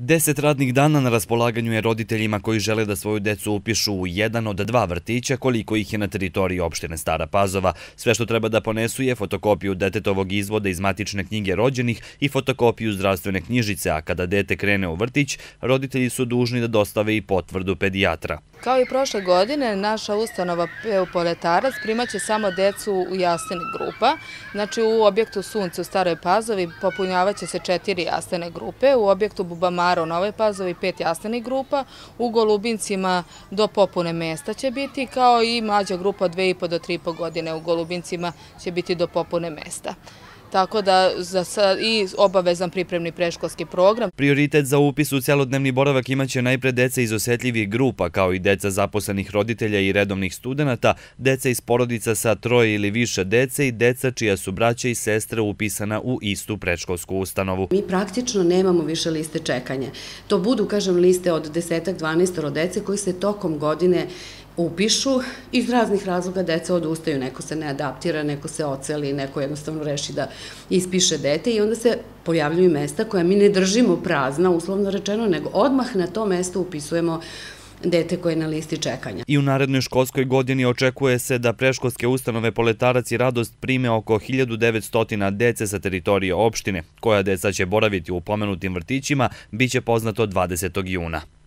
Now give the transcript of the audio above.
Deset radnih dana na raspolaganju je roditeljima koji žele da svoju decu upišu u jedan od dva vrtića koliko ih je na teritoriji opštine Stara Pazova. Sve što treba da ponesu je fotokopiju detetovog izvoda iz matične knjige rođenih i fotokopiju zdravstvene knjižice, a kada dete krene u vrtić, roditelji su dužni da dostave i potvrdu pedijatra. Kao i prošle godine, naša ustanova Peupoletarac primaće samo decu u jastene grupa. Znači u objektu Sunce u Staroj Pazovi popunjavaće se četiri jastene grupe, u objektu Bubamara u Nove Pazovi pet jastenih grupa, u Golubincima do popune mesta će biti, kao i mlađa grupa od 2,5 do 3,5 godine. U Golubincima će biti do popune mesta tako da i obavezan pripremni preškolski program. Prioritet za upis u celodnevni boravak imaće najpre deca iz osjetljivih grupa, kao i deca zaposlenih roditelja i redovnih studenta, deca iz porodica sa troje ili više dece i deca čija su braća i sestre upisana u istu preškolsku ustanovu. Mi praktično nemamo više liste čekanja. To budu, kažem, liste od desetak, dvanestoro dece koji se tokom godine upišu. Iz raznih razloga deca odustaju, neko se ne adaptira, neko se oceli, neko jednostavno reši da ispiše dete i onda se pojavljuju mesta koja mi ne držimo prazna, uslovno rečeno, nego odmah na to mesto upisujemo dete koje je na listi čekanja. I u narednoj školskoj godini očekuje se da preškolske ustanove Poletarac i Radost prime oko 1900 dece sa teritorije opštine. Koja deca će boraviti u pomenutim vrtićima, bit će poznato 20. juna.